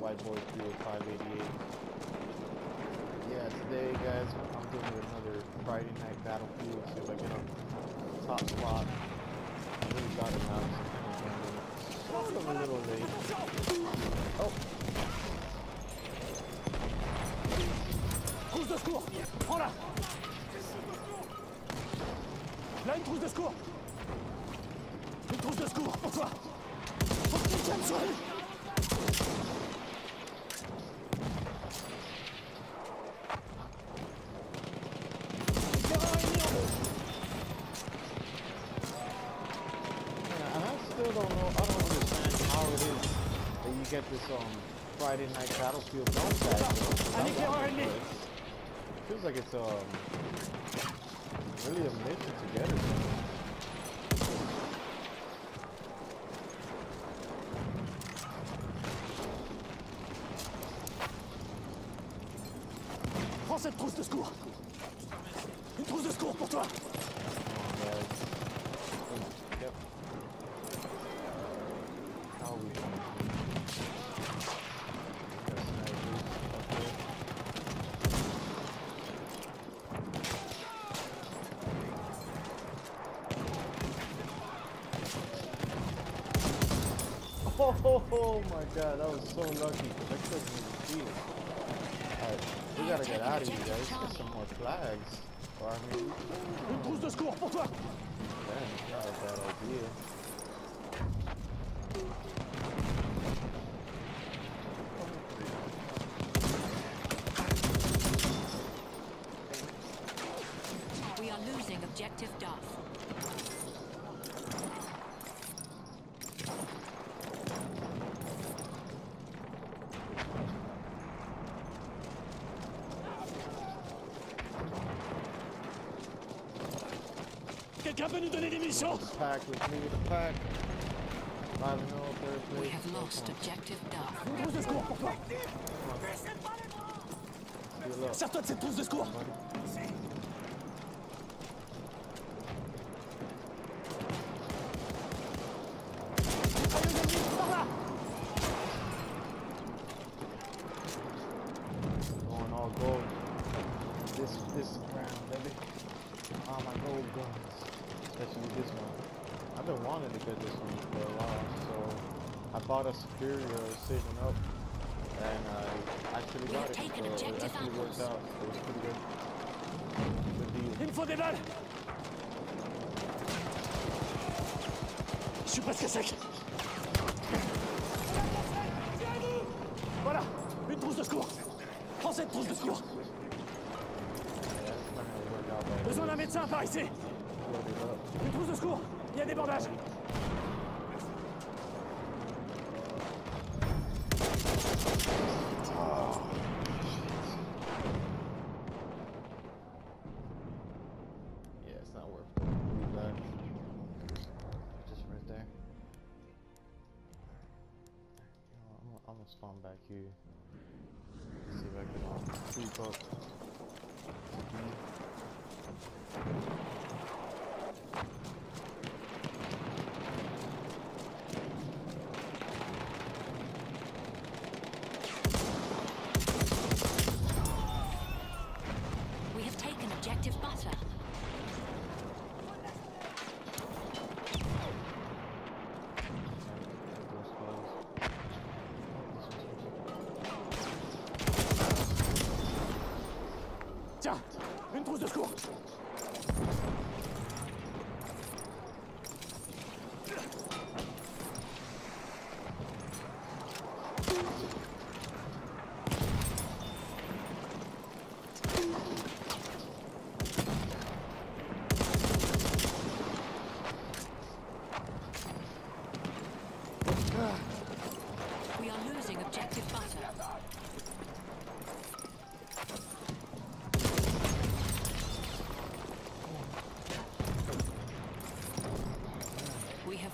White Boy Crew 588. Yeah, today, guys, I'm doing another Friday Night Battlefield. See if I get a top spot. I really got it now. Kind of a little late. Oh, Trousse de secours Prends-la Là, une trousse de secours Une trousse de secours, pour toi Faut que tu tiennes sur elle Éclaireur ennemi en haut yeah, and I still don't know. I don't understand how it is that you get this um Friday Night Battlefield dog tag. though. Un That éclaireur was ennemi good. Feels like it's um really a mission to get it. Prends cette trousse de secours Une trousse de secours pour toi Come on, guys. Yep. How are we doing? Got snipers up there. Oh, my god, that was so lucky couldn't even see it. Alright, we gotta get out of here, guys. Get some more flags. Or I mean, de secours pour toi Damn, a bad idea. We are losing objective Duff. Quelqu'un peut nous donner des munitions The pack, let's leave the pack. 5 0, third place. We have lost objective Duff. Une trousse de secours pour toi Heal up, Sers-toi de cette trousse de secours Prends cette trousse de secours. Besoin d'un médecin par ici. Une trousse de secours Il y a des bandages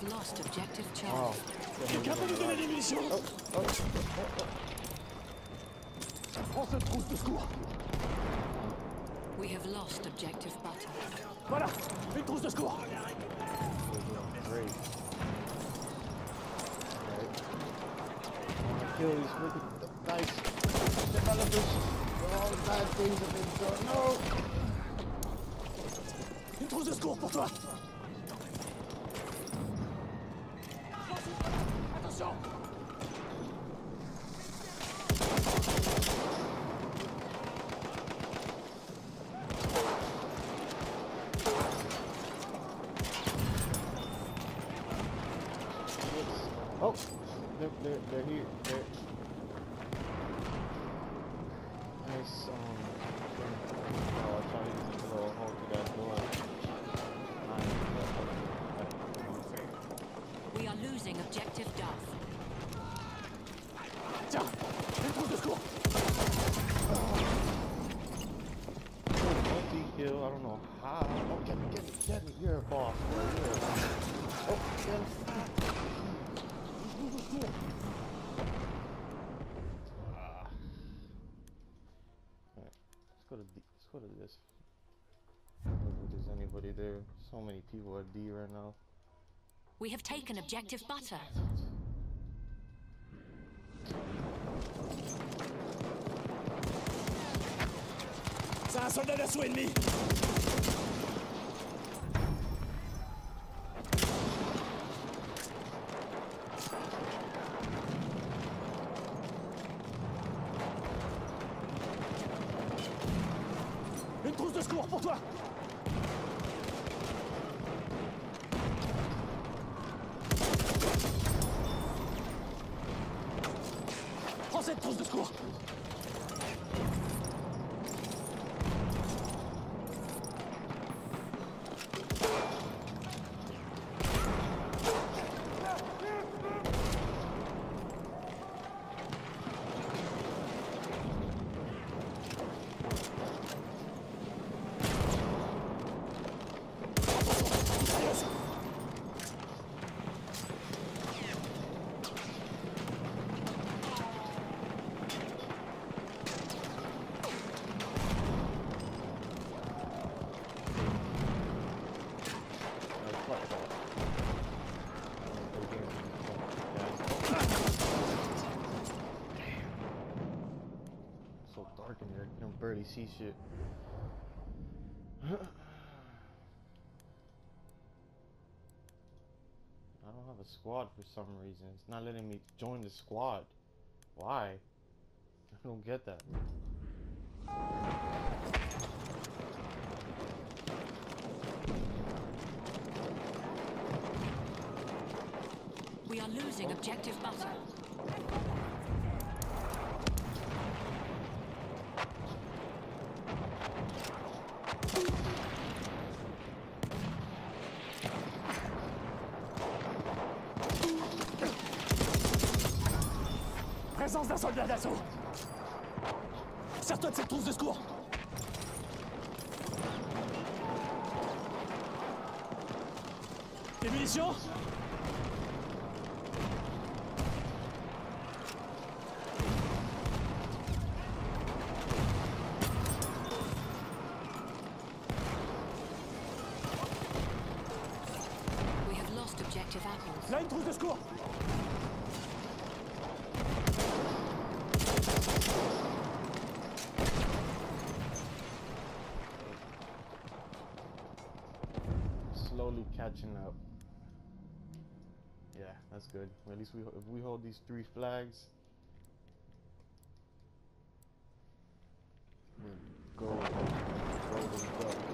have lost objective Charlie. Oh. Oh, oh, we have lost objective Butter. Voilà, une trousse de secours. Nice developers for all the bad things done. No. Une trousse de secours pour toi. We have taken objective butter. Sir, someone has me! Shit. I don't have a squad for some reason. It's not letting me join the squad. Why? I don't get that. We are losing objective butter. d'un soldat d'assaut. Sers-toi de cette trousse de secours. Des munitions? Yeah, that's good. Well, at least we if we hold these three flags. Hmm. Go. Golden duck.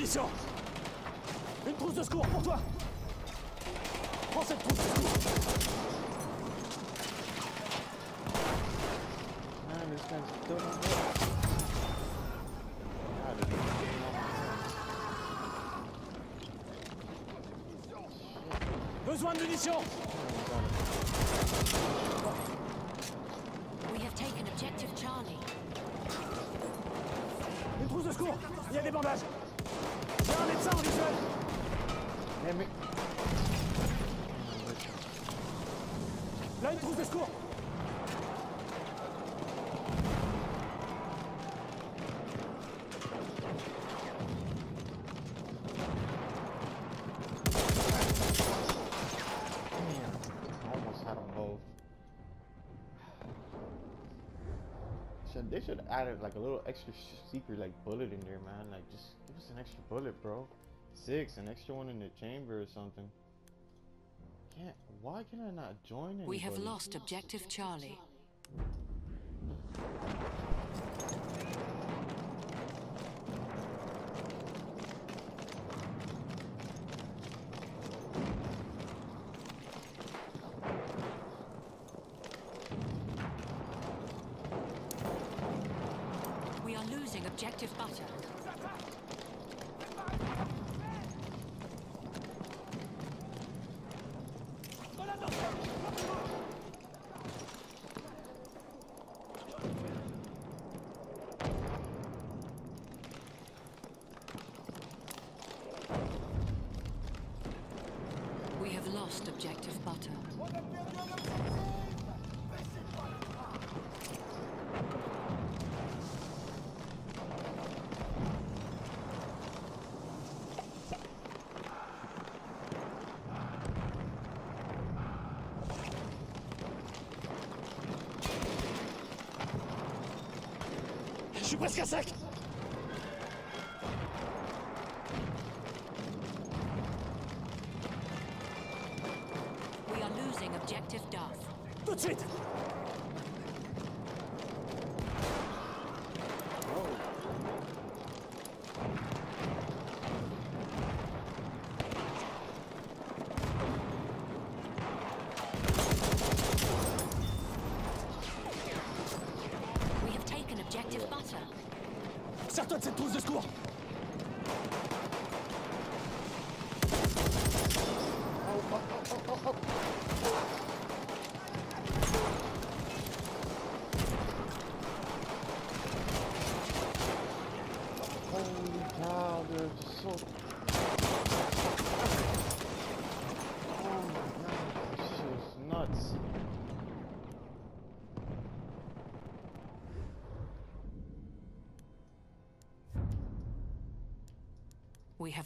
munitions. Une trousse de secours pour toi. Prends cette trousse de secours. Ah, le flingue Ah, le mec Besoin de munitions. They should add like a little extra secret like bullet in there, man. Like just give us an extra bullet, bro. Six, an extra one in the chamber or something. Can't. Why can I not join anybody? We have lost objective Charlie. Suis presque à sec Sers-toi de cette trousse de secours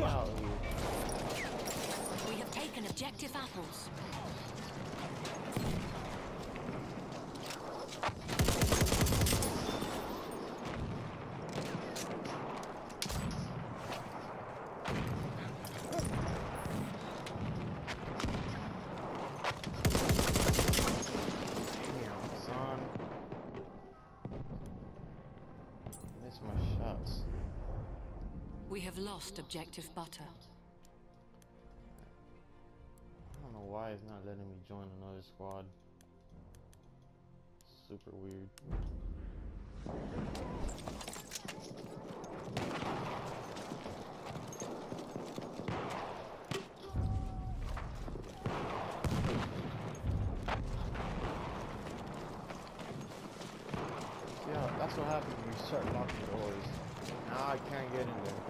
We have taken objective apples. Damn, son. Miss my shots. We have lost objective butter. I don't know why it's not letting me join another squad. Super weird. Yeah, that's what happens when you start locking doors. Now I can't get in there.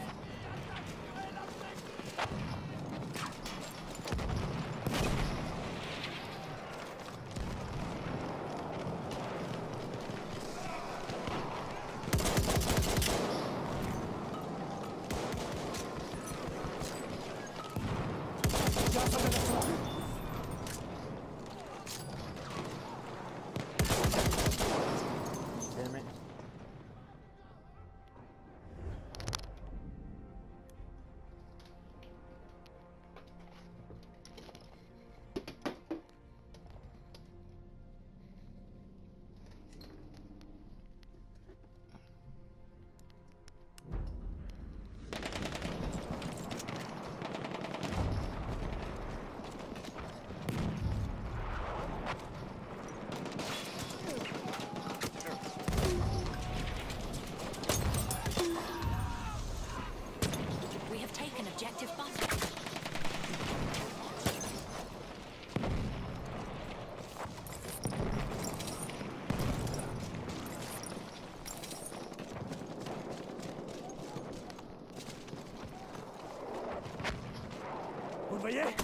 voyez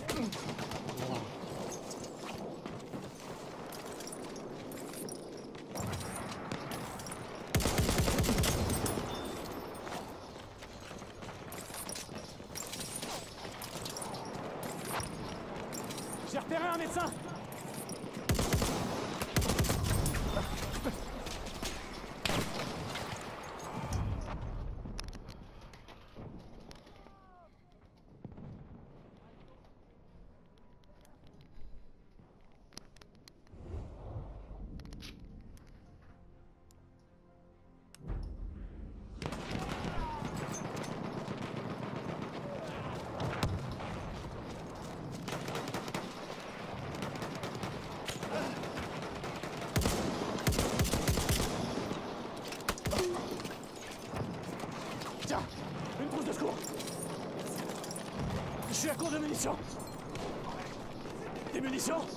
munitions. Des munitions.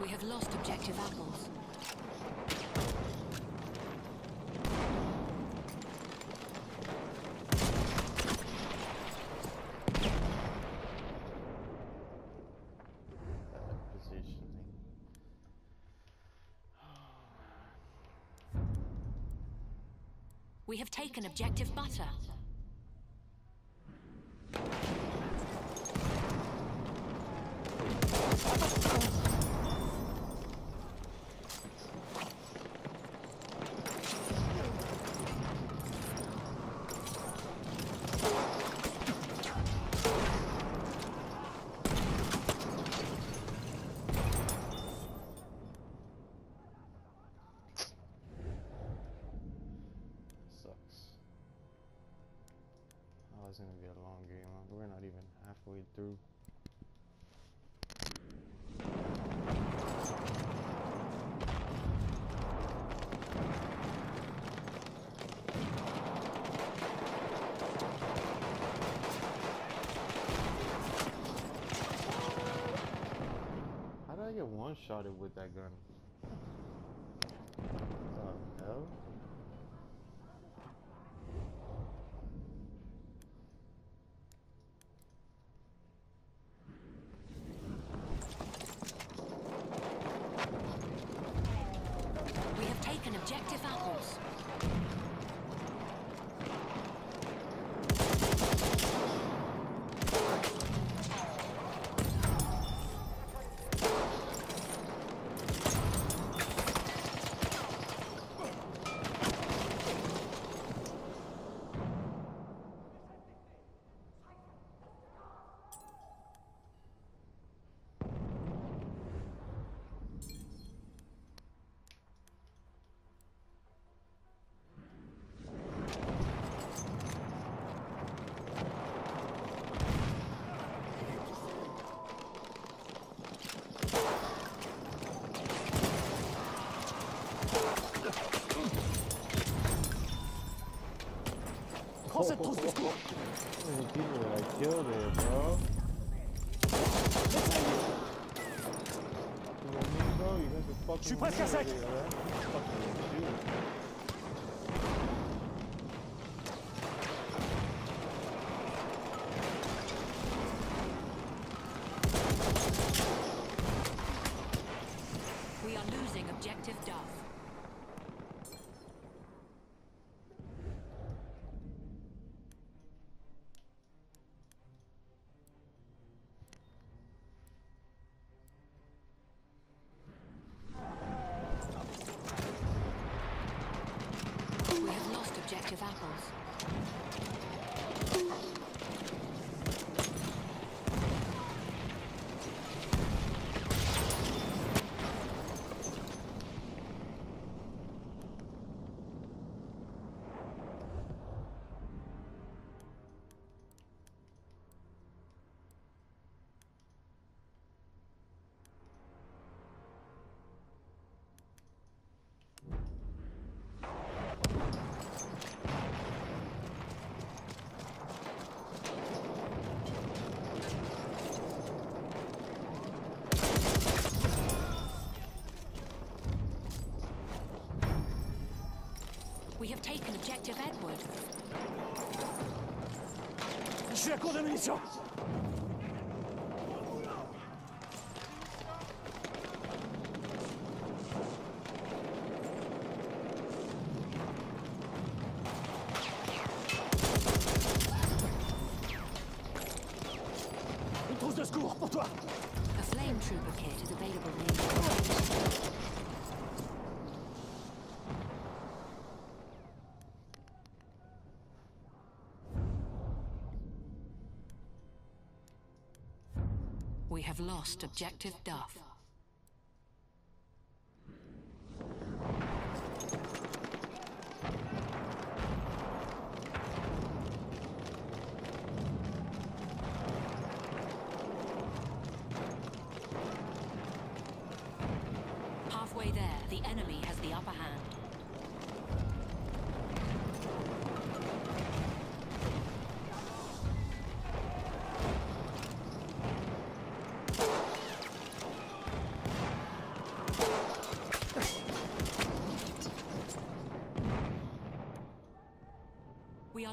We have lost objective apples. We have taken objective butter. through. I get one shotted with that gun? Presque à sec. Taken objective Edward. Je suis à court de munitions have lost objective Duff. Halfway there, the enemy has the upper hand.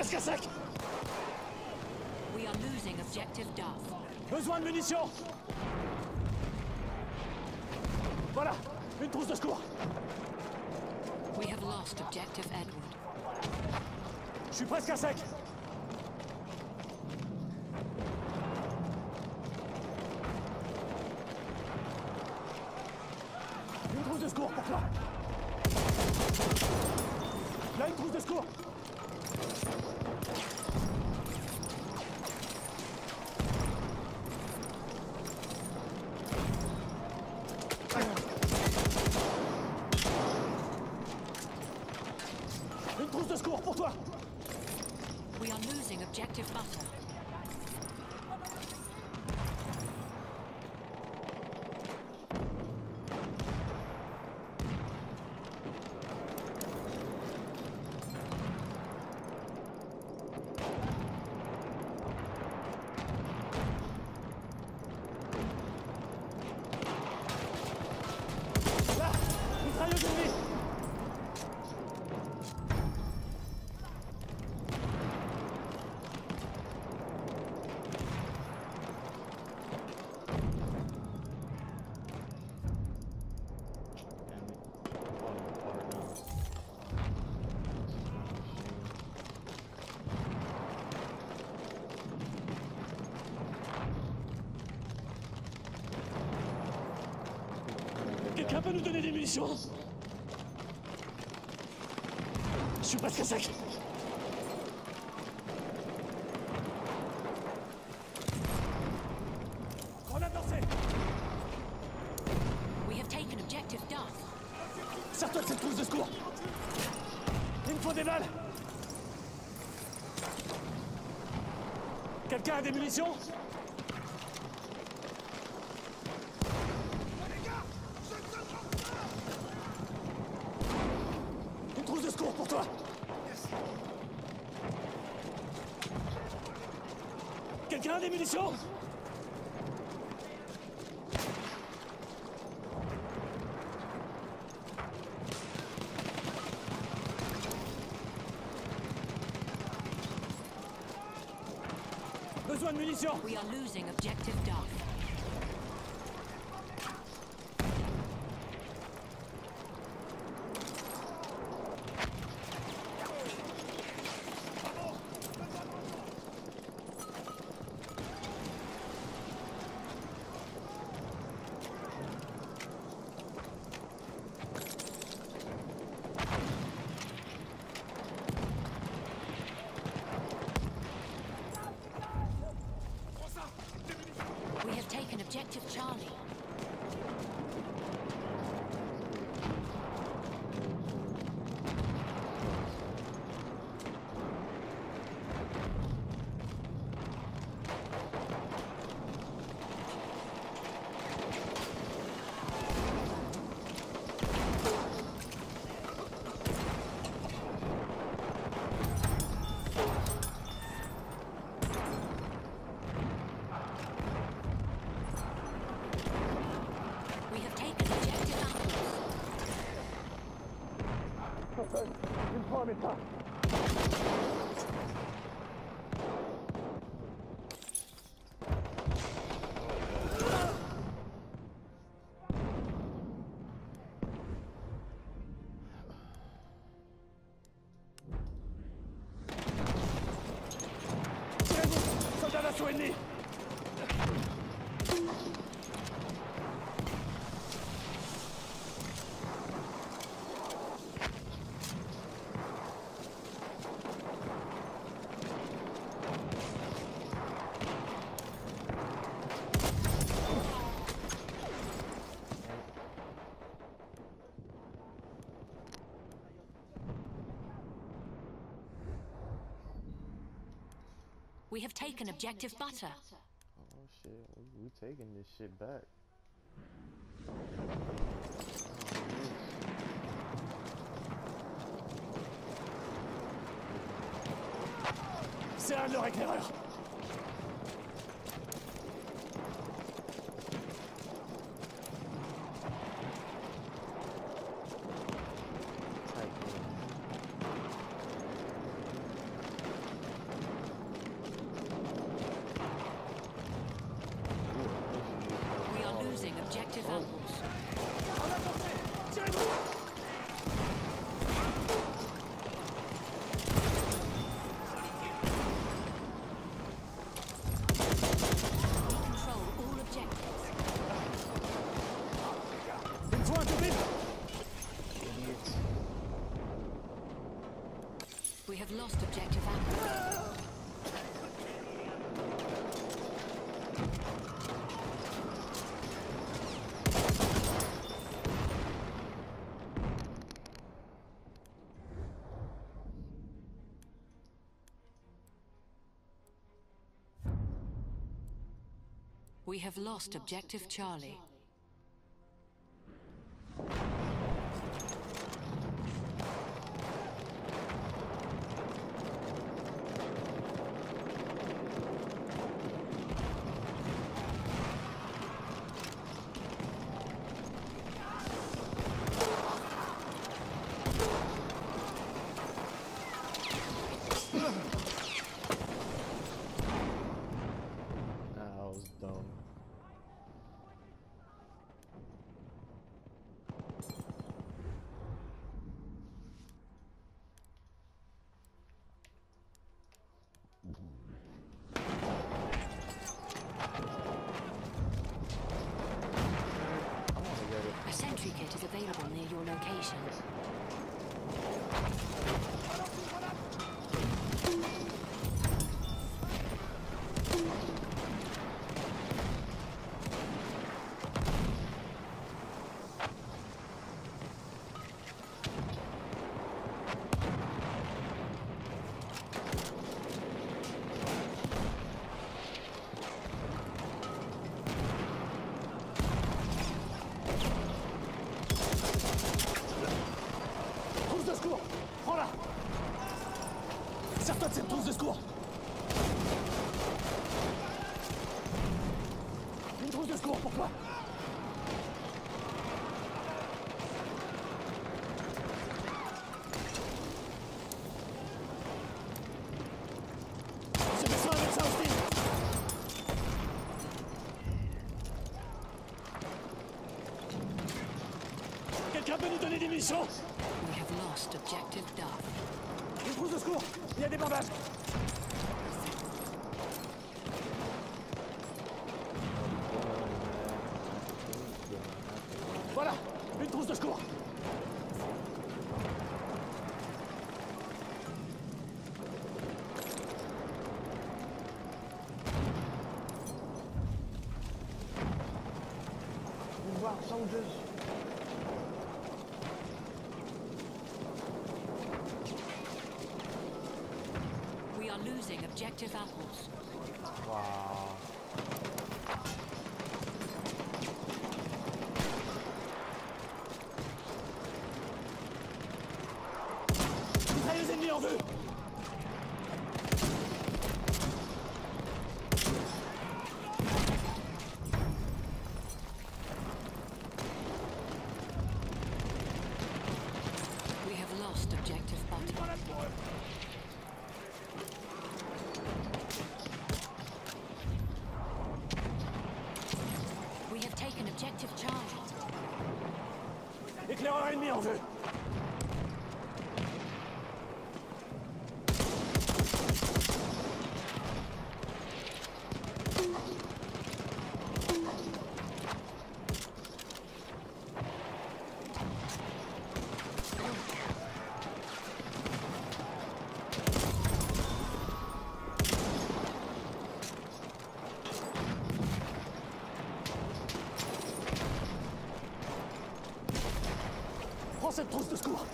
Presque à sec We are losing objective Duff. Besoin de munitions. Voilà Une trousse de secours. We have lost objective Edward. Je suis presque à sec Une trousse de secours pour toi. Là, une trousse de secours Une trousse de secours pour toi We are losing objective Butter. Là Mitrailleuse ennemie Damn it. Falling apart now. Quelqu'un peut nous donner des munitions. Je suis presque à sec. Grenade lancée We have taken objective Duff. Sers-toi de cette trousse de secours. Il me faut des balles. Quelqu'un a des munitions? We have taken objective butter. Oh shit, we, we taking this shit back. Oh, C'est un de leurs éclaireurs. yes. Type in. Ooh, We are losing objective apples. En avancée Tirez-vous We control all objectives. Il me faut un turbine idiots. We have lost objective. We have lost objective Charlie. That was dumb. I wanna get it. A sentry kit is available near your Sers-toi de cette trousse de secours. Une trousse de secours pour toi Quelqu'un peut nous donner des munitions We have lost objective Duff. Une trousse de secours Il y a des bandages Voilà Une trousse de secours Rock soldiers. We objective apples. Wow. Trousse de secours.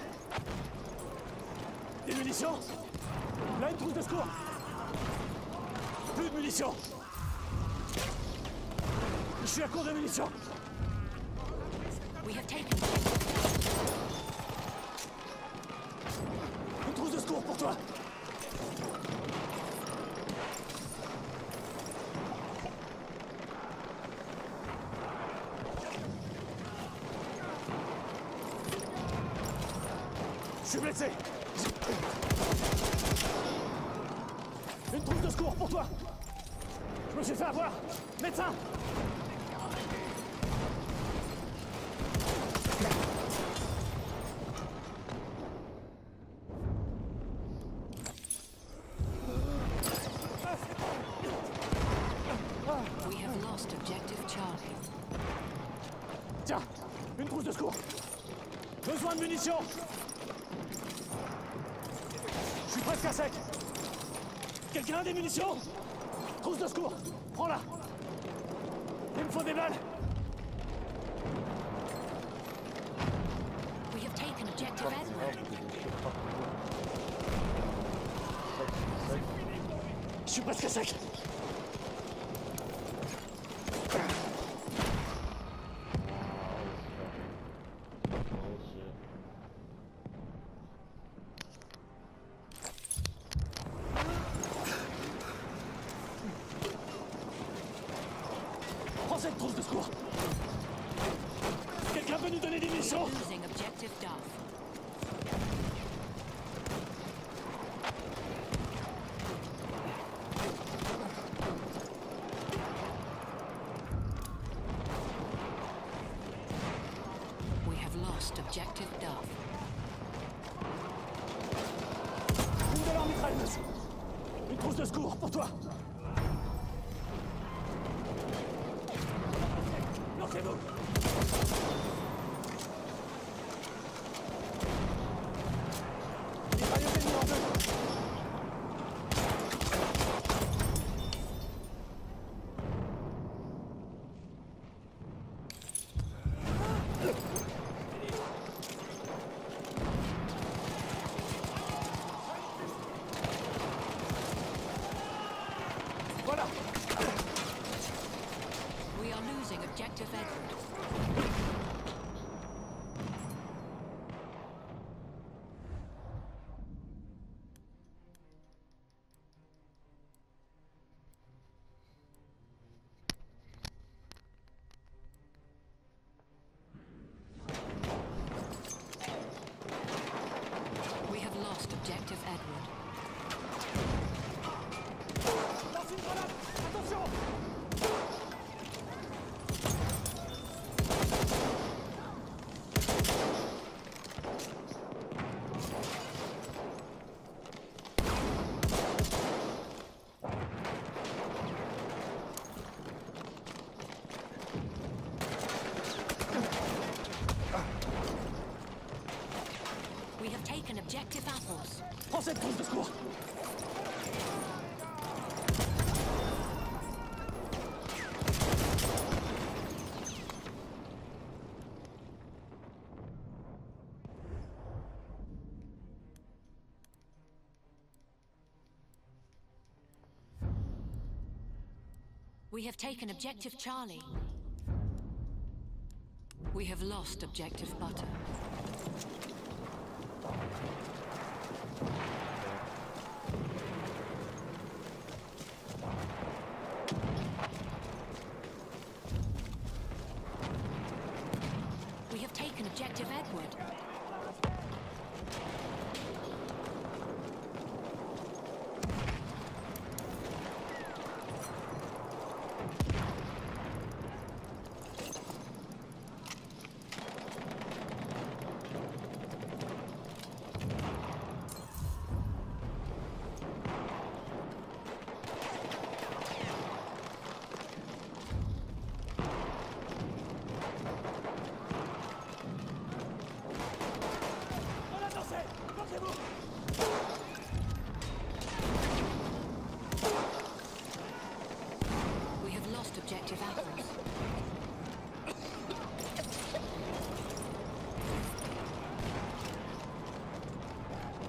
Des munitions. Là, une trousse de secours Munitions. Je suis à court de munitions. Une trousse de secours pour toi blessé. Une trousse de secours pour toi. Je me suis fait avoir. Médecin section. Je suis presque à sec Bullshit. Prends cette trousse de secours Quelqu'un peut nous donner des munitions Losing objective Duff. We have lost objective Duff. Une trousse de secours pour toi Lancez-vous Mitrailleuse ennemie en deux Voilà We are losing objective Edward. We have lost objective Edward. Lance une grenade Attention We have apples. Prends cette trousse de secours We have taken objective Charlie. We have lost objective Butter.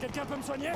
Quelqu'un peut me soigner?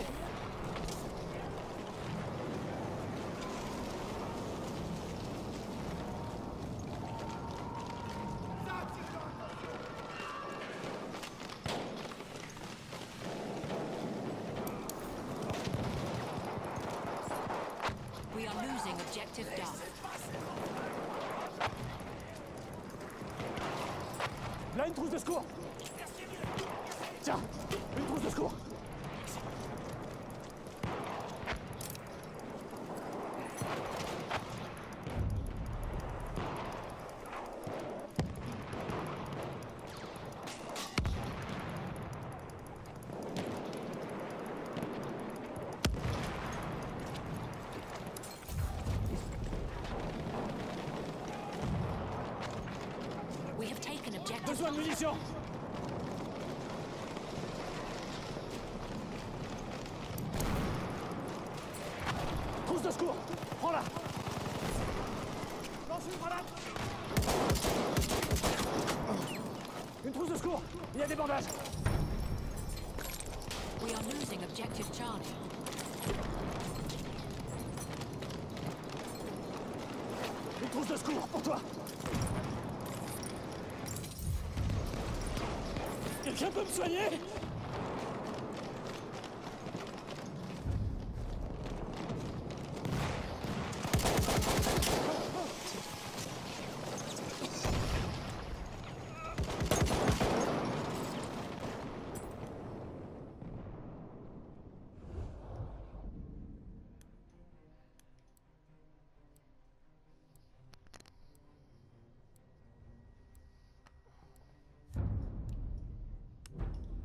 peut me soigner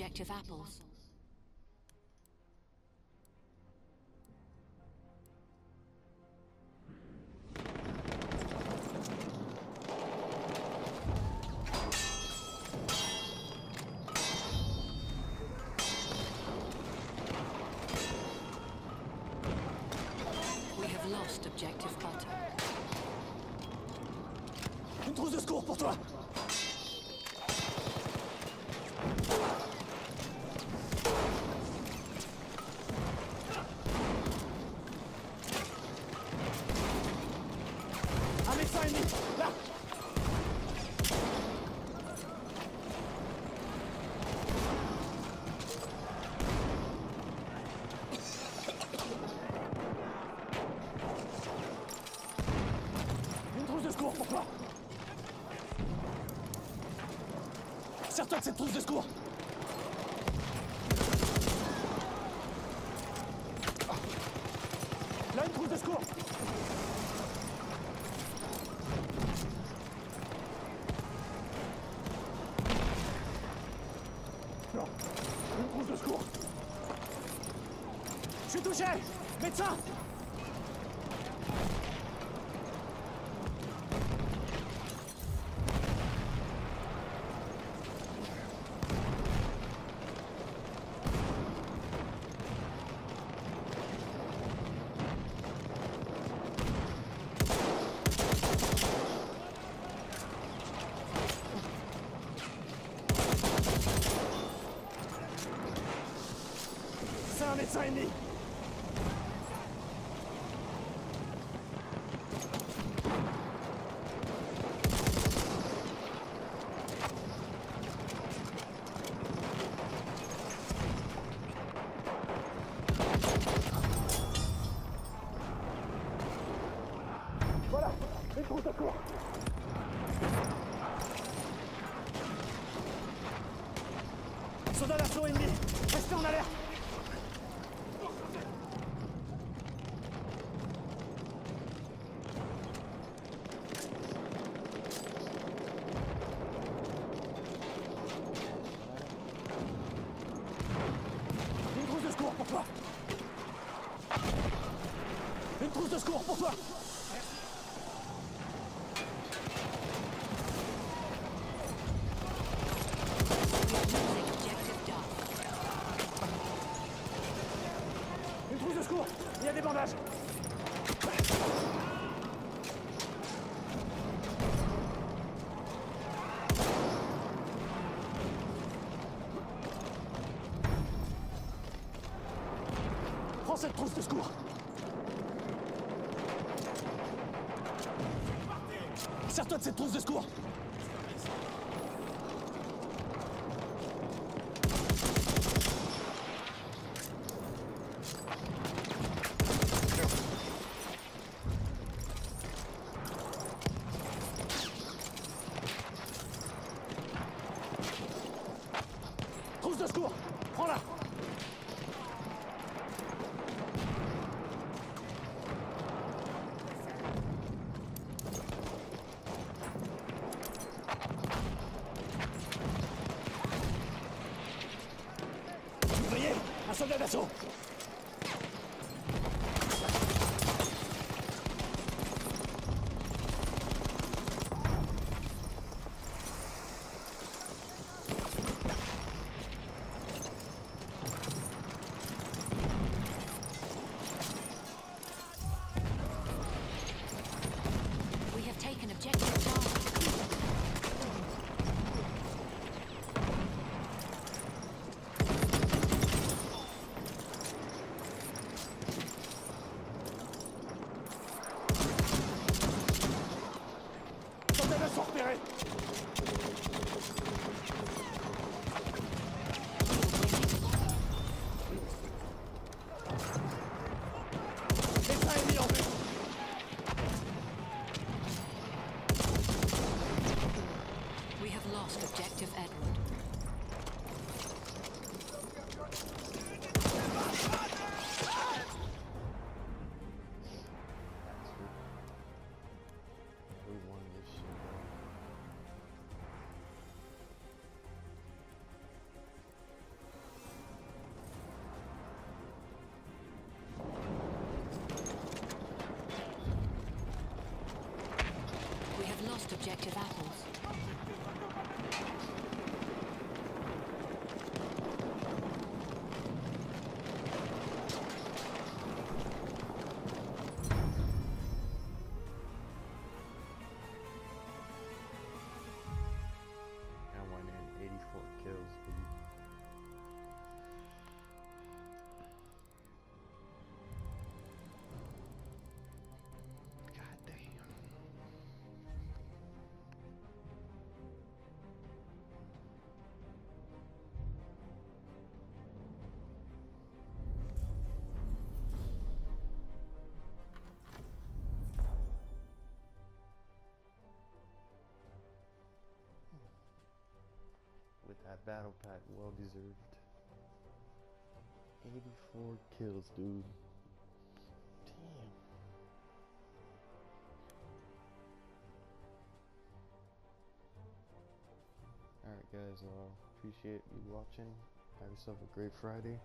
objective apples. Retourne cette trousse de secours Soldats d'assaut ennemis Restez en alerte. De secours. Sers-toi de cette trousse de secours Ouvrier Un soldat d'assaut We lost objective that battle pack, well deserved. 84 kills, dude. Damn. Alright, guys, uh, appreciate you watching. Have yourself a great Friday.